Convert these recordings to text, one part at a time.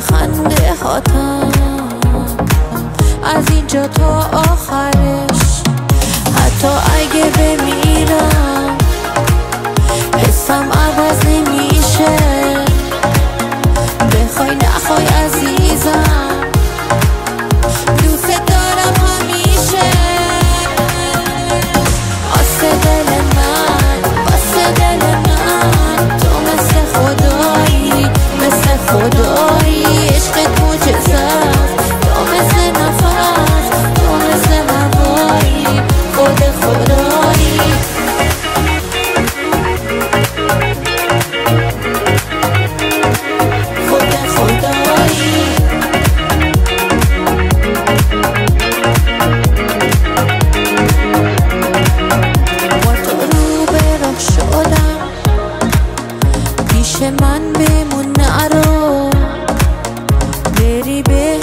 خنده هاتم. از اینجا تا آخر شمان بمنقره غريبه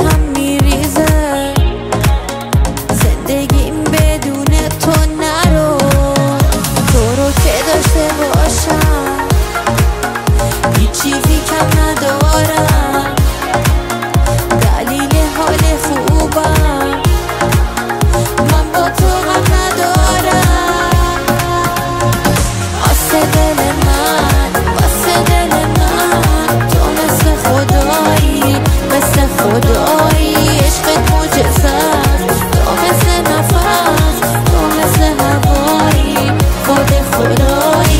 خدایی عشقت موجزه تو مثل نفس تو مثل خدایی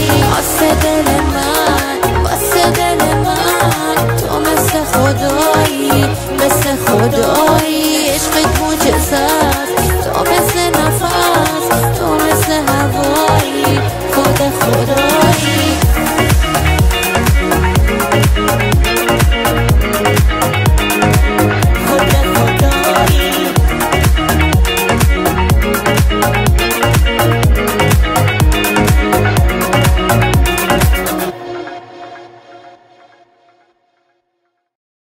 تو مثل خدایی مثل خدایی.